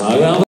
相模